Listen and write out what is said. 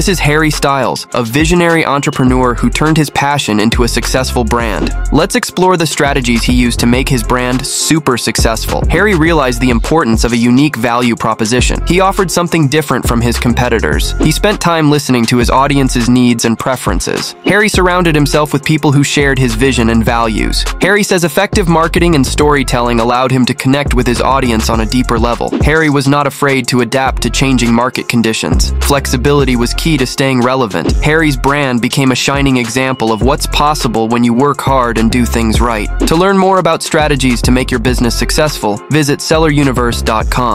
This is Harry Styles, a visionary entrepreneur who turned his passion into a successful brand. Let's explore the strategies he used to make his brand super successful. Harry realized the importance of a unique value proposition. He offered something different from his competitors. He spent time listening to his audience's needs and preferences. Harry surrounded himself with people who shared his vision and values. Harry says effective marketing and storytelling allowed him to connect with his audience on a deeper level. Harry was not afraid to adapt to changing market conditions. Flexibility was key to staying relevant. Harry's brand became a shining example of what's possible when you work hard and do things right. To learn more about strategies to make your business successful, visit selleruniverse.com.